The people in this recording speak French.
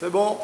C'est bon.